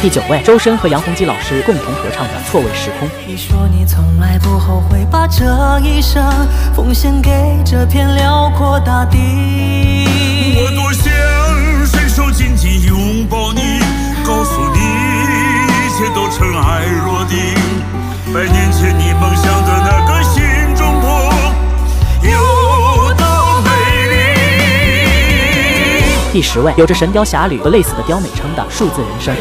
第九位，周深和杨洪基老师共同合唱的《错位时空》。你说你从来不后悔把这一生奉献给这片辽阔大地。我多想伸手紧紧拥抱你，告诉你一切都尘埃落定。百年第十位，有着《神雕侠侣》和类似的刁美称的《数字人生》。